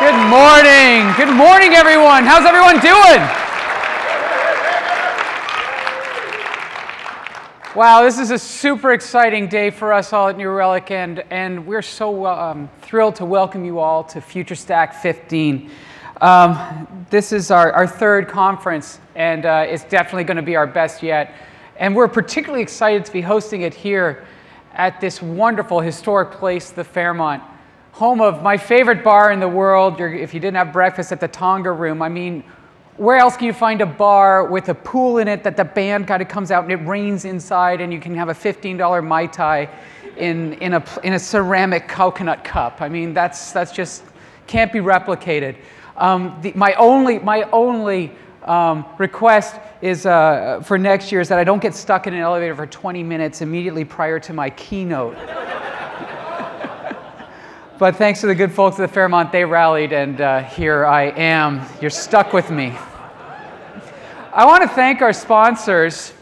Good morning. Good morning, everyone. How's everyone doing? Wow, this is a super exciting day for us all at New Relic, and, and we're so um, thrilled to welcome you all to FutureStack 15. Um, this is our, our third conference, and uh, it's definitely going to be our best yet. And we're particularly excited to be hosting it here at this wonderful historic place, the Fairmont, home of my favorite bar in the world. If you didn't have breakfast at the Tonga Room, I mean, where else can you find a bar with a pool in it that the band kind of comes out and it rains inside and you can have a $15 Mai Tai in, in, a, in a ceramic coconut cup? I mean, that's, that's just can't be replicated. Um, the, my only, my only um, request is uh, for next year is that I don't get stuck in an elevator for 20 minutes immediately prior to my keynote. But thanks to the good folks at the Fairmont, they rallied, and uh, here I am. You're stuck with me. I want to thank our sponsors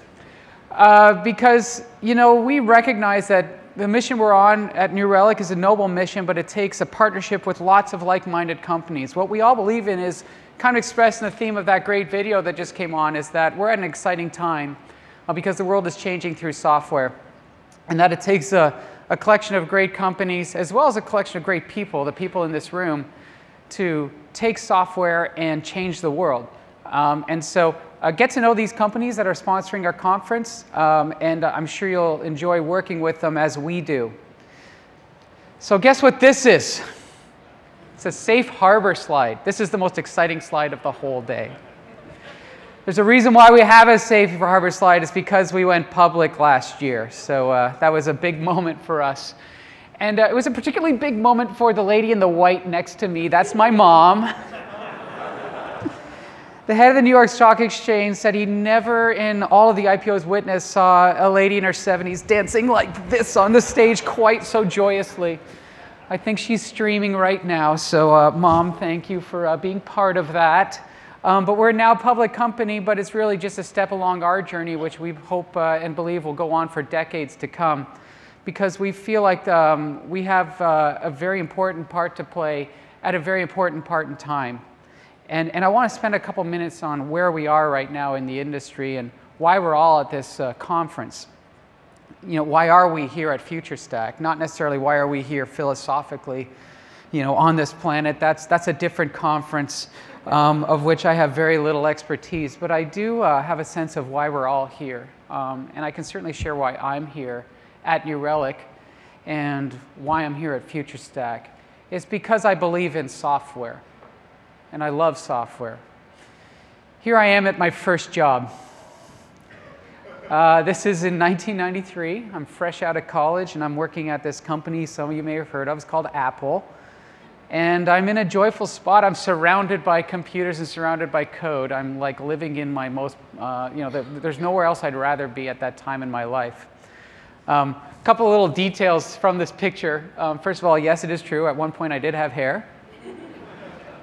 uh, because, you know, we recognize that the mission we're on at New Relic is a noble mission, but it takes a partnership with lots of like minded companies. What we all believe in is kind of expressed in the theme of that great video that just came on is that we're at an exciting time uh, because the world is changing through software, and that it takes a, a collection of great companies as well as a collection of great people, the people in this room, to take software and change the world. Um, and so uh, get to know these companies that are sponsoring our conference, um, and I'm sure you'll enjoy working with them as we do. So guess what this is? It's a safe harbor slide. This is the most exciting slide of the whole day. There's a reason why we have a safe for harbor slide. It's because we went public last year. So uh, that was a big moment for us. And uh, it was a particularly big moment for the lady in the white next to me. That's my mom. The head of the New York Stock Exchange said he never, in all of the IPOs witnessed, saw a lady in her 70s dancing like this on the stage quite so joyously. I think she's streaming right now. So, uh, Mom, thank you for uh, being part of that. Um, but we're now a public company, but it's really just a step along our journey, which we hope uh, and believe will go on for decades to come. Because we feel like um, we have uh, a very important part to play at a very important part in time. And, and I want to spend a couple minutes on where we are right now in the industry and why we're all at this uh, conference. You know, why are we here at FutureStack? Not necessarily why are we here philosophically, you know, on this planet. That's, that's a different conference um, of which I have very little expertise. But I do uh, have a sense of why we're all here. Um, and I can certainly share why I'm here at New Relic and why I'm here at FutureStack. It's because I believe in software and I love software. Here I am at my first job. Uh, this is in 1993. I'm fresh out of college and I'm working at this company some of you may have heard of. It's called Apple. And I'm in a joyful spot. I'm surrounded by computers and surrounded by code. I'm like living in my most, uh, you know, the, there's nowhere else I'd rather be at that time in my life. A um, couple little details from this picture. Um, first of all, yes, it is true. At one point I did have hair.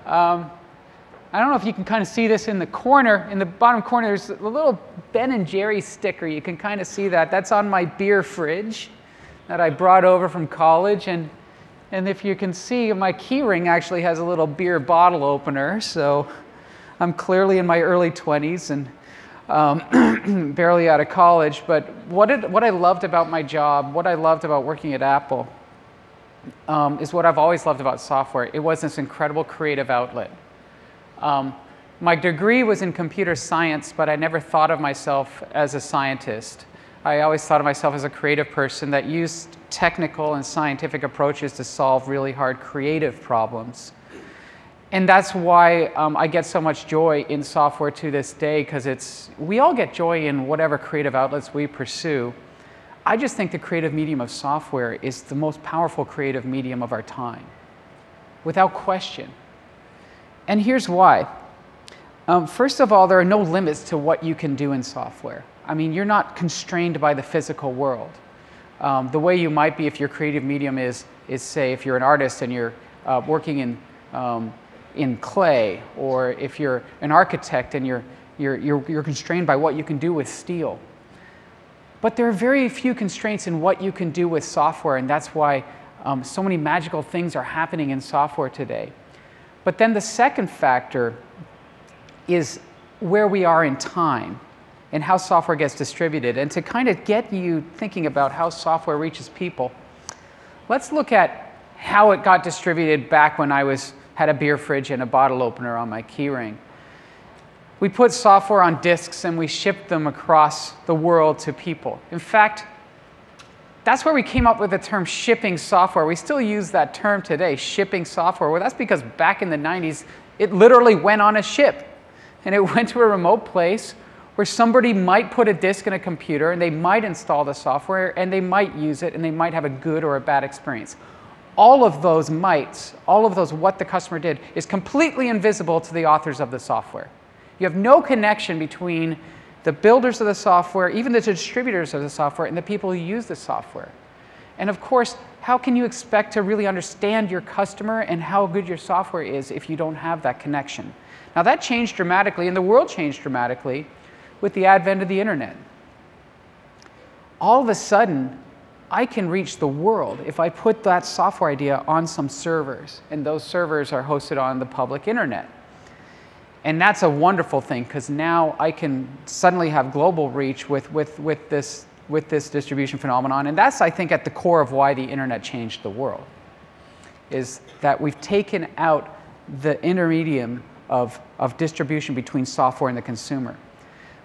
Um, I don't know if you can kind of see this in the corner, in the bottom corner, there's a little Ben and Jerry sticker. You can kind of see that. That's on my beer fridge that I brought over from college. And, and if you can see, my keyring actually has a little beer bottle opener. So I'm clearly in my early 20s and um, barely out of college. But what, what I loved about my job, what I loved about working at Apple, um, is what I've always loved about software. It was this incredible creative outlet. Um, my degree was in computer science, but I never thought of myself as a scientist. I always thought of myself as a creative person that used technical and scientific approaches to solve really hard creative problems. And that's why um, I get so much joy in software to this day, because it's, we all get joy in whatever creative outlets we pursue. I just think the creative medium of software is the most powerful creative medium of our time, without question. And here's why. Um, first of all, there are no limits to what you can do in software. I mean, you're not constrained by the physical world. Um, the way you might be if your creative medium is, is say, if you're an artist and you're uh, working in, um, in clay, or if you're an architect and you're, you're, you're, you're constrained by what you can do with steel. But there are very few constraints in what you can do with software, and that's why um, so many magical things are happening in software today. But then the second factor is where we are in time and how software gets distributed. And to kind of get you thinking about how software reaches people, let's look at how it got distributed back when I was, had a beer fridge and a bottle opener on my keyring. We put software on disks and we shipped them across the world to people. In fact, that's where we came up with the term shipping software. We still use that term today, shipping software. Well, that's because back in the 90s, it literally went on a ship. And it went to a remote place where somebody might put a disk in a computer and they might install the software and they might use it and they might have a good or a bad experience. All of those mights, all of those what the customer did, is completely invisible to the authors of the software. You have no connection between the builders of the software, even the distributors of the software, and the people who use the software. And of course, how can you expect to really understand your customer and how good your software is if you don't have that connection? Now, that changed dramatically, and the world changed dramatically with the advent of the internet. All of a sudden, I can reach the world if I put that software idea on some servers, and those servers are hosted on the public internet. And that's a wonderful thing because now I can suddenly have global reach with, with, with, this, with this distribution phenomenon. And that's, I think, at the core of why the internet changed the world, is that we've taken out the intermedium of, of distribution between software and the consumer.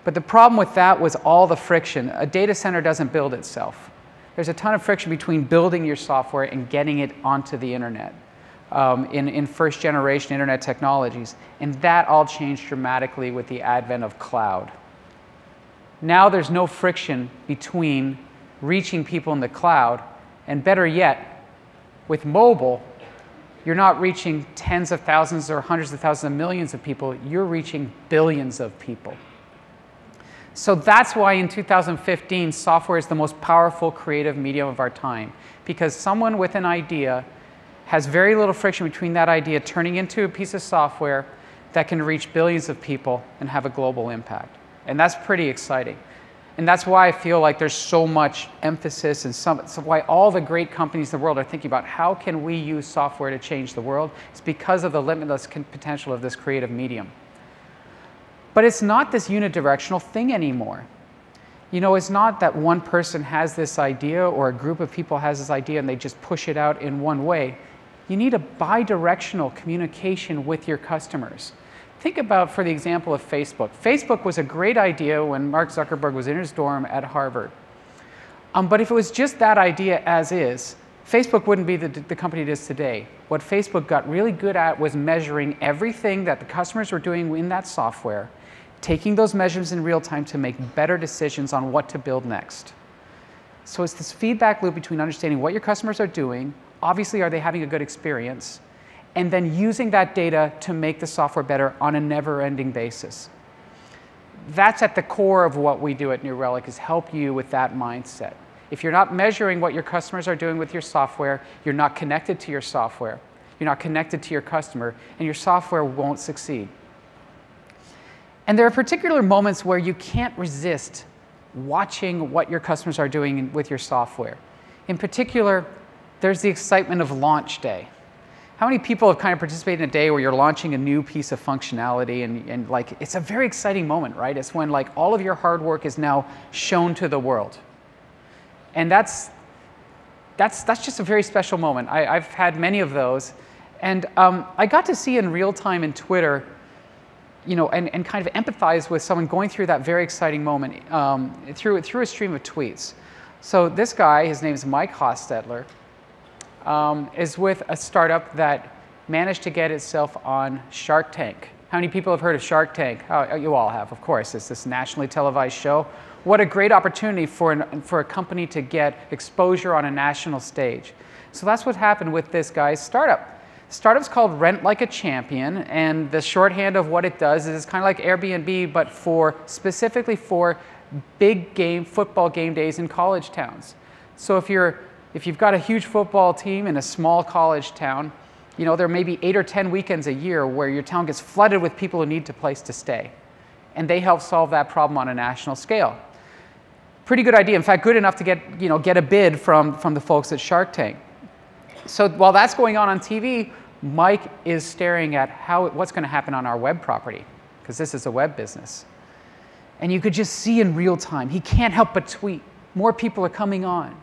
But the problem with that was all the friction. A data center doesn't build itself. There's a ton of friction between building your software and getting it onto the internet um, in, in first generation internet technologies. And that all changed dramatically with the advent of cloud. Now there's no friction between reaching people in the cloud, and better yet, with mobile, you're not reaching tens of thousands or hundreds of thousands of millions of people, you're reaching billions of people. So that's why in 2015, software is the most powerful creative medium of our time, because someone with an idea has very little friction between that idea turning into a piece of software that can reach billions of people and have a global impact. And that's pretty exciting. And that's why I feel like there's so much emphasis and some, so why all the great companies in the world are thinking about how can we use software to change the world. It's because of the limitless potential of this creative medium. But it's not this unidirectional thing anymore. You know, it's not that one person has this idea or a group of people has this idea and they just push it out in one way you need a bidirectional communication with your customers. Think about, for the example of Facebook. Facebook was a great idea when Mark Zuckerberg was in his dorm at Harvard. Um, but if it was just that idea as is, Facebook wouldn't be the, the company it is today. What Facebook got really good at was measuring everything that the customers were doing in that software, taking those measures in real time to make better decisions on what to build next. So it's this feedback loop between understanding what your customers are doing, obviously, are they having a good experience? And then using that data to make the software better on a never-ending basis. That's at the core of what we do at New Relic is help you with that mindset. If you're not measuring what your customers are doing with your software, you're not connected to your software, you're not connected to your customer, and your software won't succeed. And there are particular moments where you can't resist watching what your customers are doing with your software. In particular, there's the excitement of launch day. How many people have kind of participated in a day where you're launching a new piece of functionality and, and like it's a very exciting moment, right? It's when like all of your hard work is now shown to the world. And that's, that's, that's just a very special moment. I, have had many of those. And um, I got to see in real time in Twitter, you know, and, and kind of empathize with someone going through that very exciting moment um, through, through a stream of tweets. So this guy, his name is Mike Hostetler um, is with a startup that managed to get itself on Shark Tank. How many people have heard of Shark Tank? Oh, you all have, of course. It's this nationally televised show. What a great opportunity for, an, for a company to get exposure on a national stage. So that's what happened with this guy's startup. Startup's called Rent Like a Champion, and the shorthand of what it does is it's kind of like Airbnb, but for specifically for big game football game days in college towns. So if you're if you've got a huge football team in a small college town, you know, there may be eight or 10 weekends a year where your town gets flooded with people who need a place to stay. And they help solve that problem on a national scale. Pretty good idea. In fact, good enough to get, you know, get a bid from, from the folks at Shark Tank. So while that's going on on TV, Mike is staring at how, what's going to happen on our web property, because this is a web business. And you could just see in real time, he can't help but tweet. More people are coming on.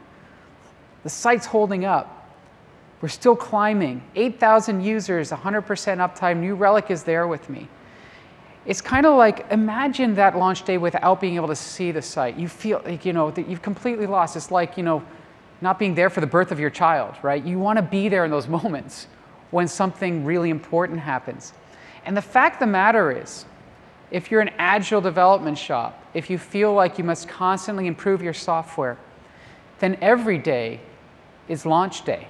The site's holding up. We're still climbing. 8,000 users, 100% uptime. New Relic is there with me. It's kind of like imagine that launch day without being able to see the site. You feel like, you know, that you've completely lost. It's like, you know, not being there for the birth of your child, right? You want to be there in those moments when something really important happens. And the fact of the matter is, if you're an agile development shop, if you feel like you must constantly improve your software, then every day is launch day.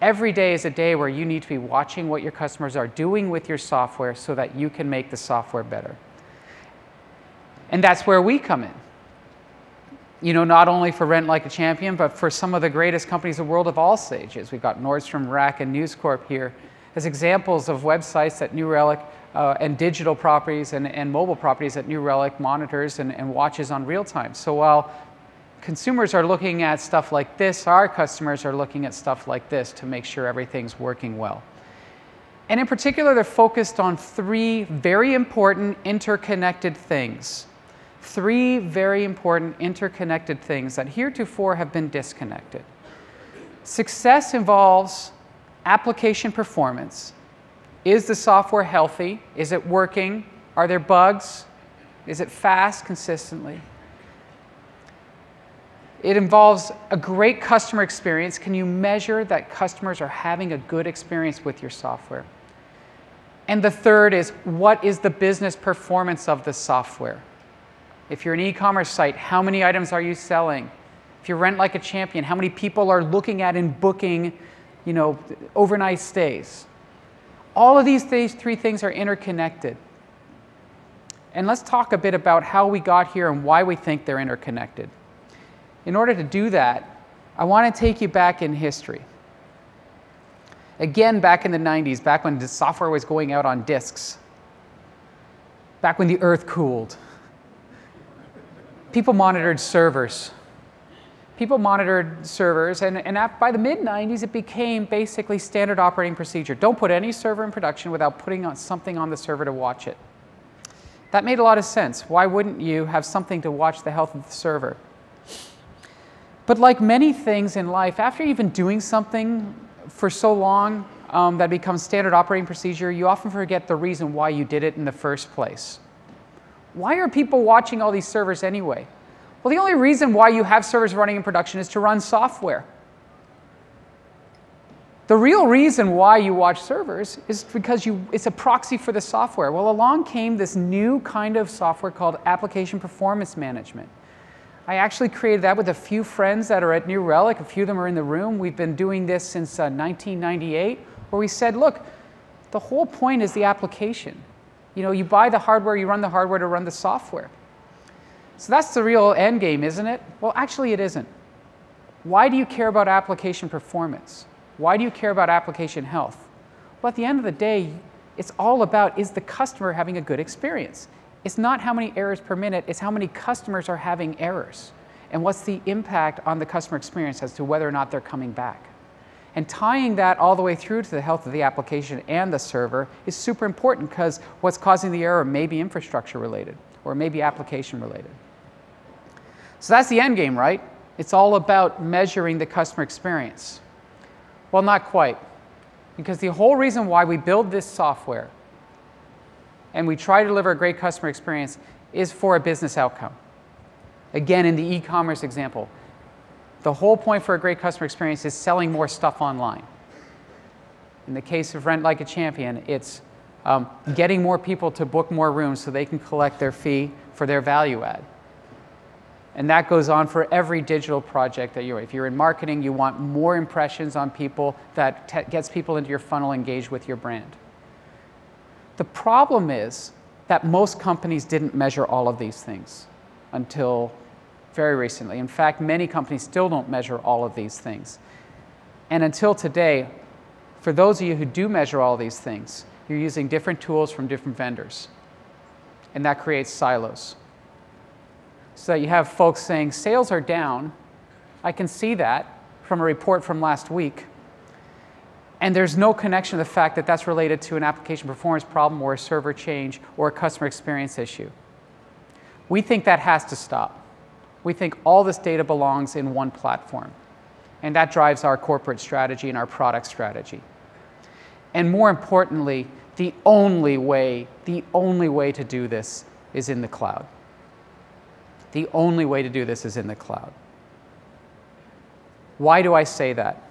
Every day is a day where you need to be watching what your customers are doing with your software so that you can make the software better. And that's where we come in. You know, not only for Rent Like a Champion, but for some of the greatest companies in the world of all stages. We've got Nordstrom, Rack, and News Corp here as examples of websites that New Relic uh, and digital properties and, and mobile properties that New Relic monitors and, and watches on real time. So while consumers are looking at stuff like this, our customers are looking at stuff like this to make sure everything's working well. And in particular, they're focused on three very important interconnected things. Three very important interconnected things that heretofore have been disconnected. Success involves application performance. Is the software healthy? Is it working? Are there bugs? Is it fast consistently? It involves a great customer experience. Can you measure that customers are having a good experience with your software? And the third is what is the business performance of the software? If you're an e commerce site, how many items are you selling? If you rent like a champion, how many people are looking at and booking you know, overnight stays? All of these three things are interconnected. And let's talk a bit about how we got here and why we think they're interconnected in order to do that, I want to take you back in history. Again, back in the 90s, back when the software was going out on disks, back when the earth cooled, people monitored servers. People monitored servers, and, and by the mid 90s, it became basically standard operating procedure. Don't put any server in production without putting on something on the server to watch it. That made a lot of sense. Why wouldn't you have something to watch the health of the server? But like many things in life, after you've been doing something for so long um, that becomes standard operating procedure, you often forget the reason why you did it in the first place. Why are people watching all these servers anyway? Well, the only reason why you have servers running in production is to run software. The real reason why you watch servers is because you, it's a proxy for the software. Well, along came this new kind of software called application performance management. I actually created that with a few friends that are at New Relic. A few of them are in the room. We've been doing this since uh, 1998, where we said, look, the whole point is the application. You know, you buy the hardware, you run the hardware to run the software. So that's the real end game, isn't it? Well, actually, it isn't. Why do you care about application performance? Why do you care about application health? Well, at the end of the day, it's all about is the customer having a good experience? It's not how many errors per minute, it's how many customers are having errors. And what's the impact on the customer experience as to whether or not they're coming back. And tying that all the way through to the health of the application and the server is super important because what's causing the error may be infrastructure related or maybe application related. So that's the end game, right? It's all about measuring the customer experience. Well, not quite. Because the whole reason why we build this software and we try to deliver a great customer experience is for a business outcome. Again, in the e-commerce example, the whole point for a great customer experience is selling more stuff online. In the case of Rent Like a Champion, it's um, getting more people to book more rooms so they can collect their fee for their value add. And that goes on for every digital project that you're. If you're in marketing, you want more impressions on people that gets people into your funnel engaged with your brand. The problem is that most companies didn't measure all of these things until very recently. In fact, many companies still don't measure all of these things. And until today, for those of you who do measure all these things, you're using different tools from different vendors. And that creates silos. So you have folks saying sales are down. I can see that from a report from last week. and there's no connection to the fact that that's related to an application performance problem or a server change or a customer experience issue. We think that has to stop. We think all this data belongs in one platform. And that drives our corporate strategy and our product strategy. And more importantly, the only way, the only way to do this is in the cloud. The only way to do this is in the cloud. Why do I say that?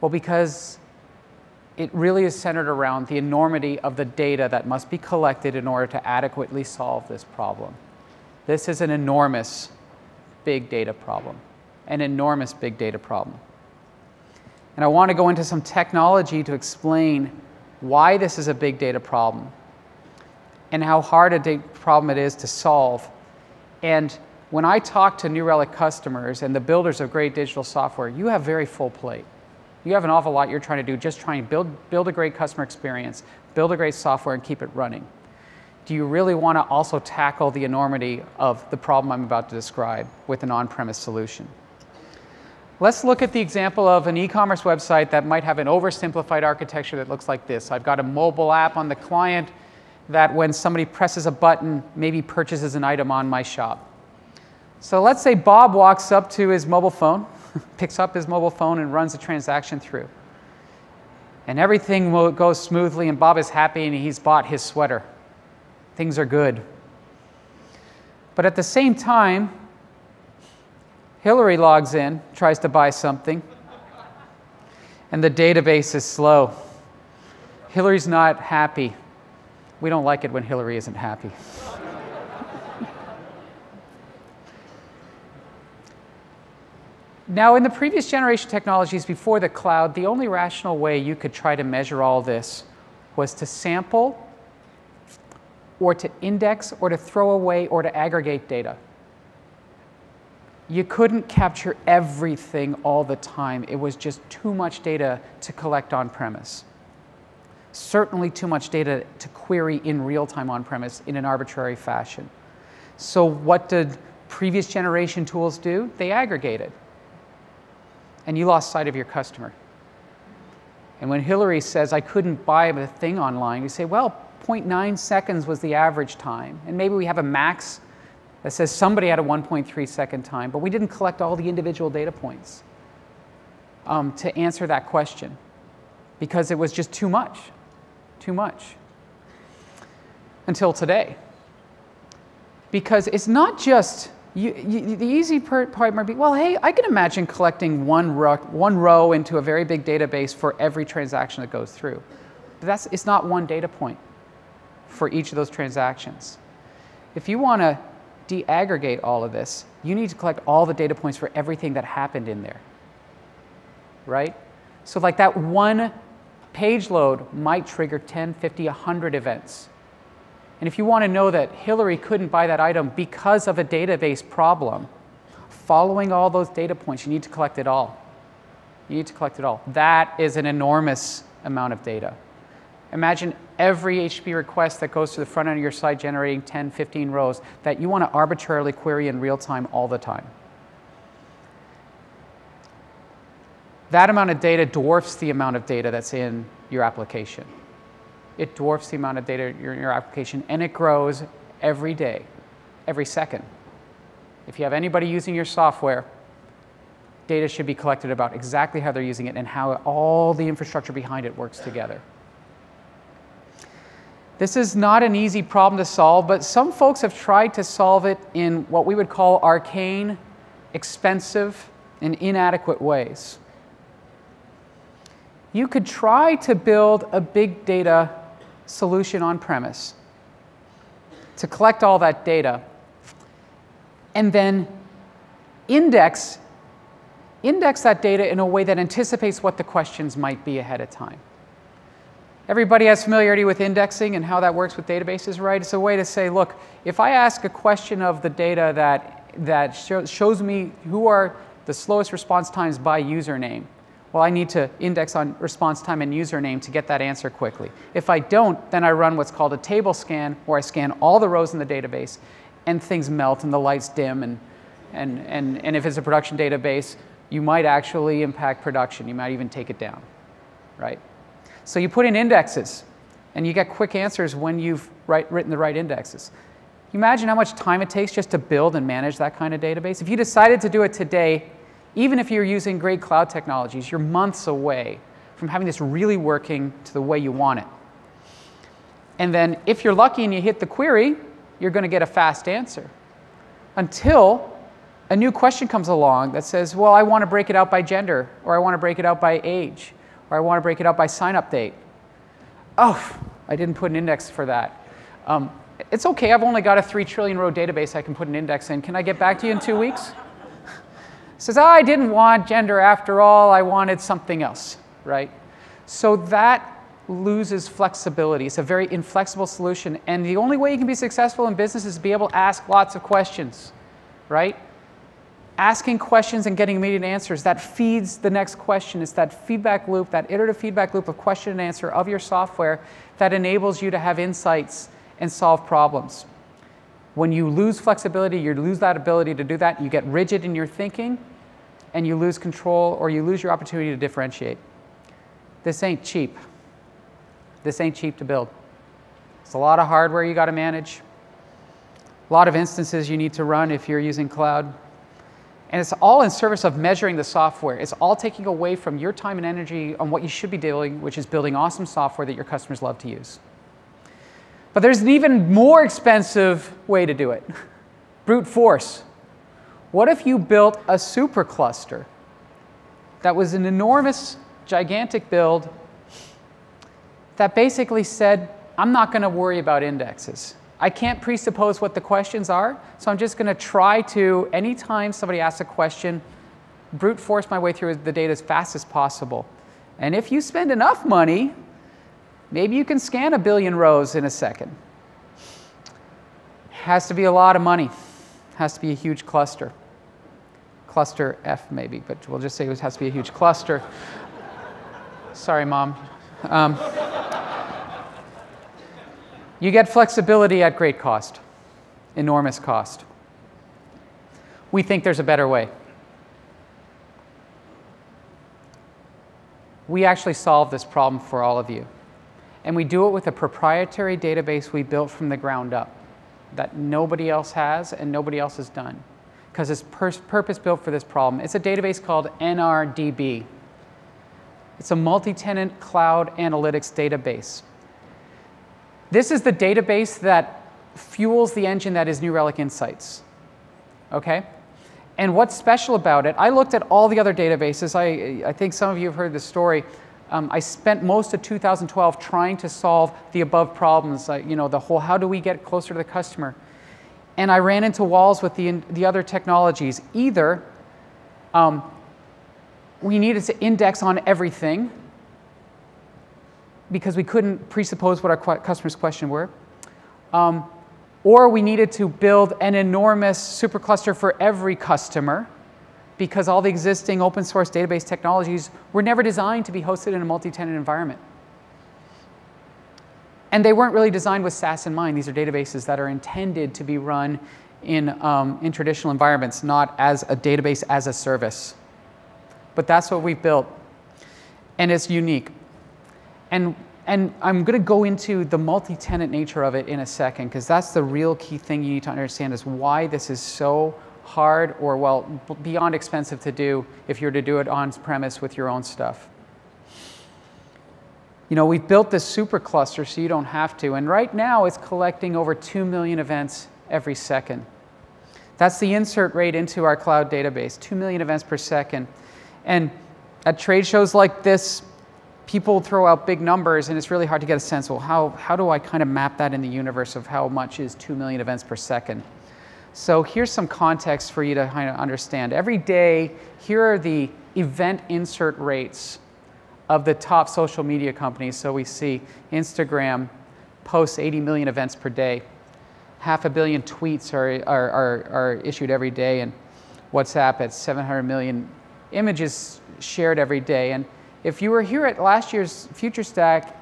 Well, because it really is centered around the enormity of the data that must be collected in order to adequately solve this problem. This is an enormous big data problem, an enormous big data problem. And I want to go into some technology to explain why this is a big data problem and how hard a data problem it is to solve. And when I talk to New Relic customers and the builders of great digital software, you have very full plate. You have an awful lot you're trying to do, just trying to build, build a great customer experience, build a great software, and keep it running. Do you really want to also tackle the enormity of the problem I'm about to describe with an on-premise solution? Let's look at the example of an e-commerce website that might have an oversimplified architecture that looks like this. I've got a mobile app on the client that when somebody presses a button, maybe purchases an item on my shop. So let's say Bob walks up to his mobile phone picks up his mobile phone and runs a transaction through. And everything goes smoothly, and Bob is happy, and he's bought his sweater. Things are good. But at the same time, Hillary logs in, tries to buy something, and the database is slow. Hillary's not happy. We don't like it when Hillary isn't happy. Now, in the previous generation technologies before the cloud, the only rational way you could try to measure all this was to sample or to index or to throw away or to aggregate data. You couldn't capture everything all the time. It was just too much data to collect on premise. Certainly too much data to query in real time on premise in an arbitrary fashion. So, what did previous generation tools do? They aggregated and you lost sight of your customer. And when Hillary says, I couldn't buy the thing online, you say, well, 0.9 seconds was the average time. And maybe we have a max that says somebody had a 1.3 second time, but we didn't collect all the individual data points um, to answer that question because it was just too much, too much. Until today. Because it's not just you, you, the easy part might be, well, hey, I can imagine collecting one row, one row into a very big database for every transaction that goes through. But that's, it's not one data point for each of those transactions. If you want to deaggregate all of this, you need to collect all the data points for everything that happened in there. Right? So like that one page load might trigger 10, 50, 100 events. And if you want to know that Hillary couldn't buy that item because of a database problem, following all those data points, you need to collect it all. You need to collect it all. That is an enormous amount of data. Imagine every HTTP request that goes to the front end of your site generating 10, 15 rows that you want to arbitrarily query in real time all the time. That amount of data dwarfs the amount of data that's in your application it dwarfs the amount of data in your application, and it grows every day, every second. If you have anybody using your software, data should be collected about exactly how they're using it and how all the infrastructure behind it works together. This is not an easy problem to solve, but some folks have tried to solve it in what we would call arcane, expensive, and inadequate ways. You could try to build a big data solution on premise to collect all that data and then index, index that data in a way that anticipates what the questions might be ahead of time. Everybody has familiarity with indexing and how that works with databases, right? It's a way to say, look, if I ask a question of the data that, that shows me who are the slowest response times by username, well, I need to index on response time and username to get that answer quickly. If I don't, then I run what's called a table scan, where I scan all the rows in the database, and things melt and the lights dim. And, and, and, and if it's a production database, you might actually impact production. You might even take it down, right? So you put in indexes, and you get quick answers when you've write, written the right indexes. You imagine how much time it takes just to build and manage that kind of database? If you decided to do it today, even if you're using great cloud technologies, you're months away from having this really working to the way you want it. And then if you're lucky and you hit the query, you're going to get a fast answer. Until a new question comes along that says, well, I want to break it out by gender, or I want to break it out by age, or I want to break it out by sign up date. Oh, I didn't put an index for that. Um, it's okay, I've only got a 3 trillion row database I can put an index in. Can I get back to you in two weeks? Says, oh, I didn't want gender after all, I wanted something else, right? So that loses flexibility. It's a very inflexible solution. And the only way you can be successful in business is to be able to ask lots of questions, right? Asking questions and getting immediate answers, that feeds the next question. It's that feedback loop, that iterative feedback loop of question and answer of your software that enables you to have insights and solve problems. When you lose flexibility, you lose that ability to do that, you get rigid in your thinking, and you lose control or you lose your opportunity to differentiate. This ain't cheap. This ain't cheap to build. It's a lot of hardware you got to manage, a lot of instances you need to run if you're using cloud. And it's all in service of measuring the software. It's all taking away from your time and energy on what you should be doing, which is building awesome software that your customers love to use. But there's an even more expensive way to do it brute force. What if you built a supercluster that was an enormous, gigantic build that basically said, I'm not going to worry about indexes. I can't presuppose what the questions are, so I'm just going to try to, anytime somebody asks a question, brute force my way through the data as fast as possible. And if you spend enough money, maybe you can scan a billion rows in a second. Has to be a lot of money. Has to be a huge cluster. Cluster F maybe, but we'll just say it has to be a huge cluster. Sorry, Mom. Um, you get flexibility at great cost, enormous cost. We think there's a better way. We actually solve this problem for all of you. And we do it with a proprietary database we built from the ground up that nobody else has and nobody else has done because it's purpose built for this problem. It's a database called NRDB. It's a multi tenant cloud analytics database. This is the database that fuels the engine that is New Relic Insights. Okay? And what's special about it, I looked at all the other databases. I, I think some of you have heard the story. Um, I spent most of 2012 trying to solve the above problems, you know, the whole how do we get closer to the customer? And I ran into walls with the, the other technologies. Either um, we needed to index on everything, because we couldn't presuppose what our customers' question were. Um, or we needed to build an enormous supercluster for every customer because all the existing open source database technologies were never designed to be hosted in a multi-tenant environment. And they weren't really designed with SaaS in mind. These are databases that are intended to be run in, um, in traditional environments, not as a database as a service. But that's what we've built. And it's unique. And, and I'm going to go into the multi-tenant nature of it in a second, because that's the real key thing you need to understand is why this is so hard or, well, beyond expensive to do if you're to do it on premise with your own stuff. You know, we've built this supercluster so you don't have to, and right now it's collecting over 2 million events every second. That's the insert rate into our cloud database, 2 million events per second. And at trade shows like this, people throw out big numbers and it's really hard to get a sense, well, how, how do I kind of map that in the universe of how much is 2 million events per second? So here's some context for you to kind of understand. Every day, here are the event insert rates of the top social media companies. So we see Instagram posts 80 million events per day. Half a billion tweets are, are, are, are issued every day, and WhatsApp at 700 million images shared every day. And if you were here at last year's FutureStack,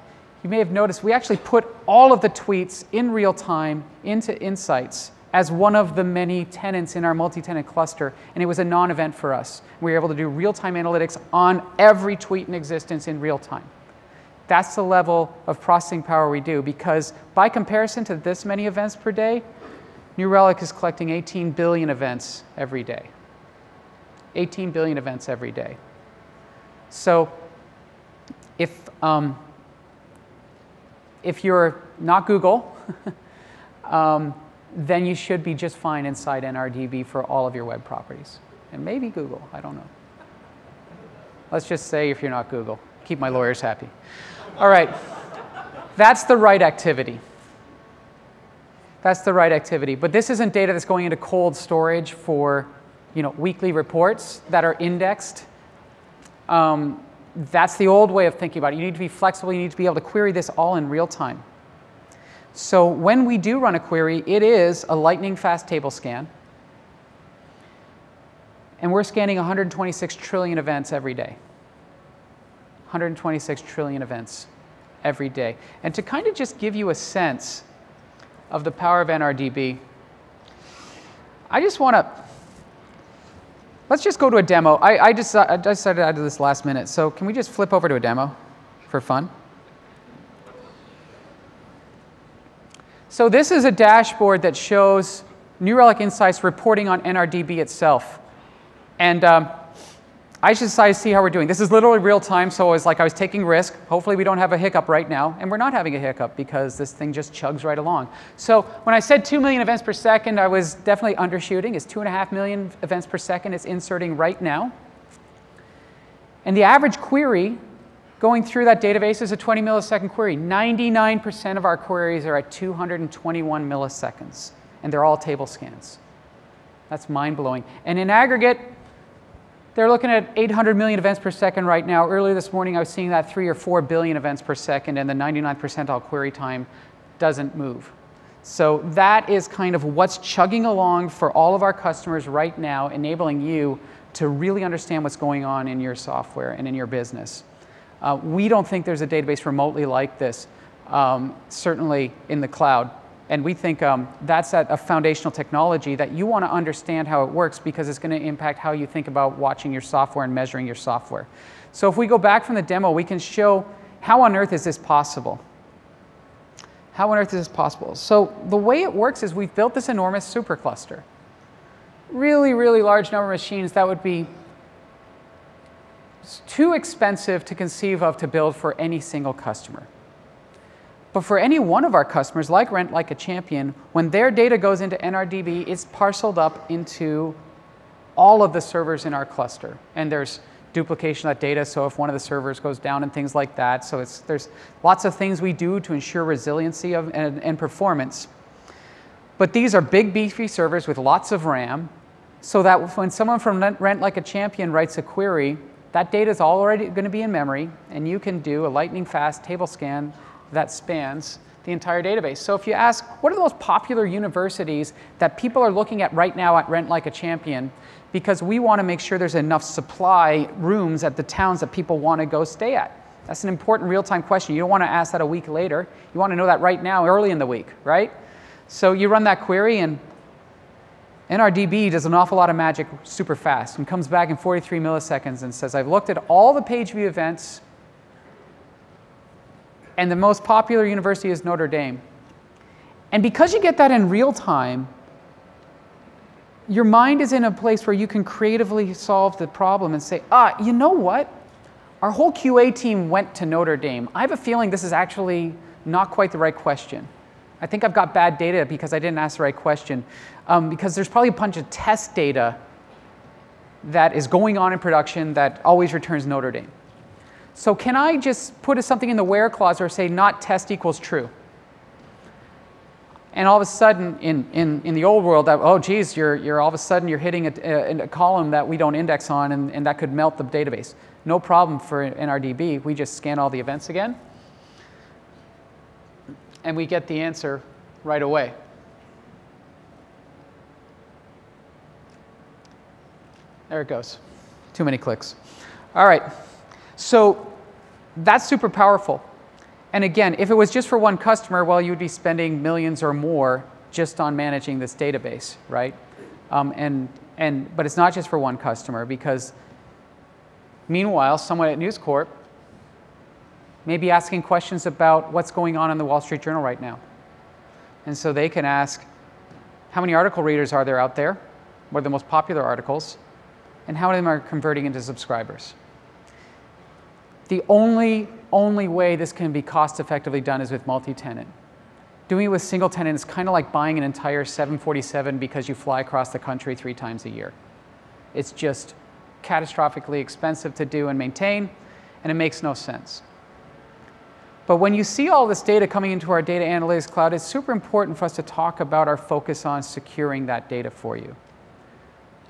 you may have noticed we actually put all of the tweets in real time into Insights as one of the many tenants in our multi-tenant cluster, and it was a non-event for us. We were able to do real-time analytics on every tweet in existence in real time. That's the level of processing power we do because by comparison to this many events per day, New Relic is collecting 18 billion events every day. 18 billion events every day. So if, um, if you're not Google, um, then you should be just fine inside NRDB for all of your web properties. And maybe Google, I don't know. Let's just say if you're not Google. Keep my lawyers happy. All right, that's the right activity. That's the right activity. But this isn't data that's going into cold storage for you know, weekly reports that are indexed. Um, that's the old way of thinking about it. You need to be flexible. You need to be able to query this all in real time. So when we do run a query, it is a lightning fast table scan. And we're scanning 126 trillion events every day. 126 trillion events every day. And to kind of just give you a sense of the power of NRDB, I just want to, let's just go to a demo. I, I, just, I decided to do this last minute, so can we just flip over to a demo for fun? So this is a dashboard that shows New Relic Insights reporting on NRDB itself. And um, I just decided to see how we're doing. This is literally real time, so it was like I was taking risk. Hopefully we don't have a hiccup right now, and we're not having a hiccup because this thing just chugs right along. So when I said 2 million events per second, I was definitely undershooting. It's 2.5 million events per second it's inserting right now. And the average query going through that database is a 20 millisecond query. 99% of our queries are at 221 milliseconds, and they're all table scans. That's mind blowing. And in aggregate, they're looking at 800 million events per second right now. Earlier this morning, I was seeing that 3 or 4 billion events per second, and the 99 percentile query time doesn't move. So that is kind of what's chugging along for all of our customers right now, enabling you to really understand what's going on in your software and in your business. Uh, we don't think there's a database remotely like this, um, certainly in the cloud. And we think um, that's a, a foundational technology that you want to understand how it works because it's going to impact how you think about watching your software and measuring your software. So if we go back from the demo, we can show how on earth is this possible? How on earth is this possible? So the way it works is we've built this enormous supercluster. Really, really large number of machines that would be too expensive to conceive of to build for any single customer. But for any one of our customers, like Rent Like a Champion, when their data goes into NRDB, it's parceled up into all of the servers in our cluster. And there's duplication of that data, so if one of the servers goes down and things like that. So it's, there's lots of things we do to ensure resiliency of, and, and performance. But these are big, beefy servers with lots of RAM, so that when someone from Rent Like a Champion writes a query, that data is already going to be in memory, and you can do a lightning fast table scan that spans the entire database. So if you ask, what are the most popular universities that people are looking at right now at Rent Like a Champion? Because we want to make sure there's enough supply rooms at the towns that people want to go stay at. That's an important real-time question. You don't want to ask that a week later. You want to know that right now, early in the week, right? So you run that query and NRDB does an awful lot of magic super fast and comes back in 43 milliseconds and says, I've looked at all the page view events and the most popular university is Notre Dame. And because you get that in real time, your mind is in a place where you can creatively solve the problem and say, ah, you know what? Our whole QA team went to Notre Dame. I have a feeling this is actually not quite the right question. I think I've got bad data because I didn't ask the right question. Um, because there's probably a bunch of test data that is going on in production that always returns Notre Dame. So can I just put something in the where clause or say not test equals true? And all of a sudden, in, in, in the old world, that, oh, geez, you're, you're all of a sudden you're hitting a, a, a column that we don't index on, and, and that could melt the database. No problem for NRDB. We just scan all the events again, and we get the answer right away. There it goes. Too many clicks. All right. So that's super powerful. And again, if it was just for one customer, well, you'd be spending millions or more just on managing this database, right? Um, and, and, but it's not just for one customer because meanwhile, someone at News Corp may be asking questions about what's going on in the Wall Street Journal right now. And so they can ask, how many article readers are there out there? What are the most popular articles? And how many of them are converting into subscribers? The only, only way this can be cost effectively done is with multi-tenant. Doing it with single tenant is kind of like buying an entire 747 because you fly across the country three times a year. It's just catastrophically expensive to do and maintain, and it makes no sense. But when you see all this data coming into our data analytics cloud, it's super important for us to talk about our focus on securing that data for you.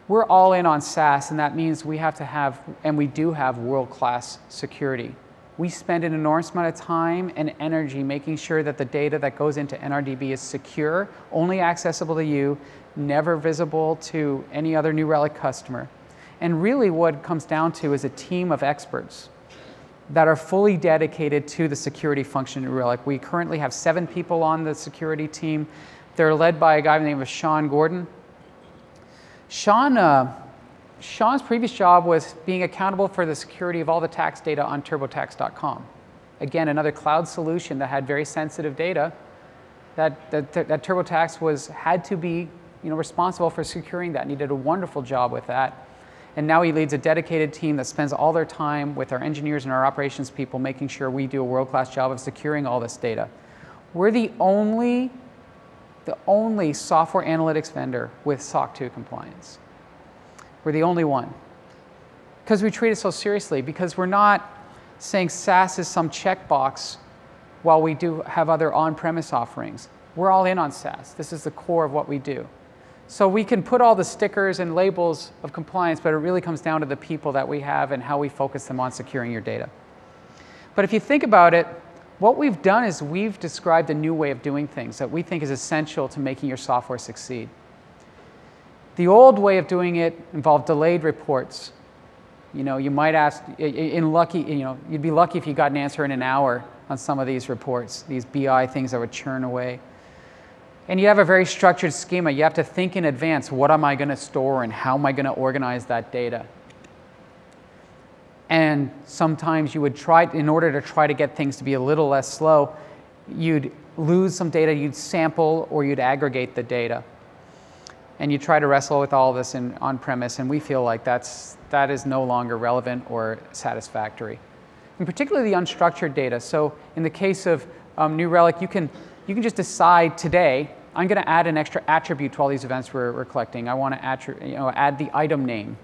We're all in on SaaS, and that means we have to have, and we do have world-class security. We spend an enormous amount of time and energy making sure that the data that goes into NRDB is secure, only accessible to you, never visible to any other New Relic customer. And really what comes down to is a team of experts that are fully dedicated to the security function at New Relic. We currently have seven people on the security team. They're led by a guy named Sean Gordon. Sean, uh, Sean's previous job was being accountable for the security of all the tax data on turbotax.com. Again, another cloud solution that had very sensitive data that, that, that TurboTax was, had to be you know, responsible for securing that, and he did a wonderful job with that. And now he leads a dedicated team that spends all their time with our engineers and our operations people making sure we do a world-class job of securing all this data. We're the only, the only software analytics vendor with SOC 2 compliance. We're the only one. Because we treat it so seriously, because we're not saying SaaS is some checkbox while we do have other on-premise offerings. We're all in on SaaS. This is the core of what we do. So we can put all the stickers and labels of compliance, but it really comes down to the people that we have and how we focus them on securing your data. But if you think about it, what we've done is we've described a new way of doing things that we think is essential to making your software succeed. The old way of doing it involved delayed reports. You know, you might ask, in lucky, you know, you'd be lucky if you got an answer in an hour on some of these reports, these BI things that would churn away. And you have a very structured schema. You have to think in advance, what am I going to store and how am I going to organize that data? And sometimes you would try, in order to try to get things to be a little less slow, you'd lose some data, you'd sample or you'd aggregate the data and you try to wrestle with all this in, on premise, and we feel like that's, that is no longer relevant or satisfactory. And particularly the unstructured data. So in the case of um, New Relic, you can, you can just decide today, I'm going to add an extra attribute to all these events we're, we're collecting. I want to you know, add the item name.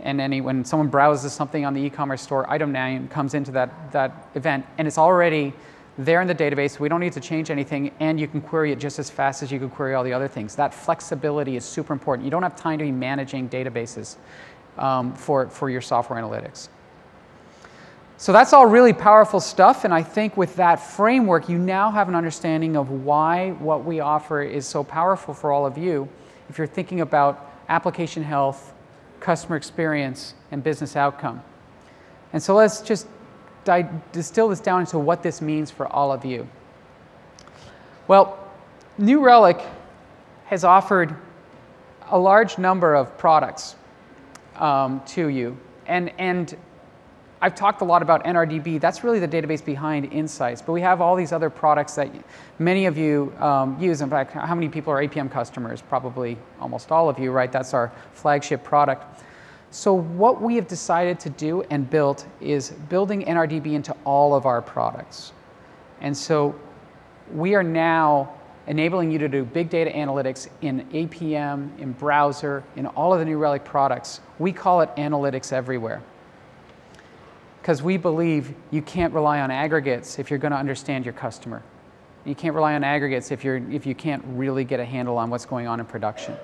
And any, when someone browses something on the e-commerce store, item name comes into that, that event, and it's already there in the database. We don't need to change anything, and you can query it just as fast as you can query all the other things. That flexibility is super important. You don't have time to be managing databases um, for, for your software analytics. So that's all really powerful stuff, and I think with that framework, you now have an understanding of why what we offer is so powerful for all of you if you're thinking about application health, customer experience, and business outcome. And so let's just distill this down into what this means for all of you. Well, New Relic has offered a large number of products um, to you. And, and I've talked a lot about NRDB. That's really the database behind Insights. But we have all these other products that many of you um, use. In fact, how many people are APM customers? Probably almost all of you, right? That's our flagship product. So what we have decided to do and built is building NRDB into all of our products. And so we are now enabling you to do big data analytics in APM, in browser, in all of the New Relic products. We call it analytics everywhere. Because we believe you can't rely on aggregates if you're going to understand your customer. You can't rely on aggregates if, you're, if you can't really get a handle on what's going on in production.